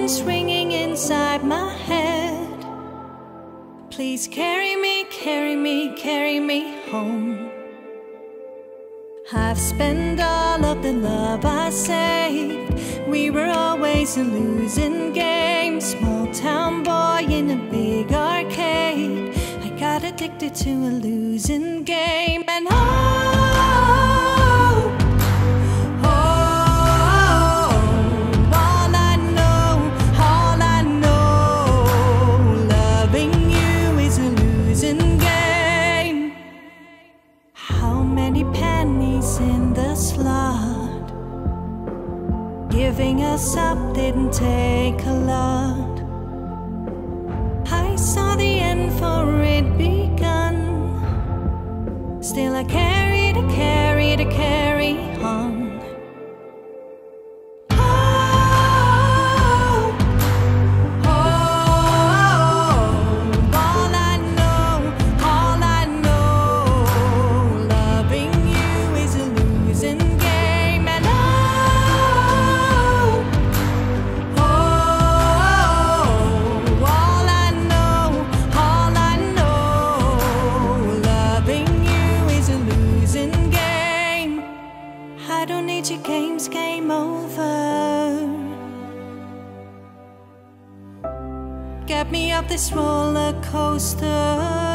Silence ringing inside my head. Please carry me, carry me, carry me home. I've spent all of the love I saved. We were always a losing game. Small town boy in a big arcade. I got addicted to a losing game. And oh, Giving us up didn't take a lot. Your games, game over. Get me up this roller coaster.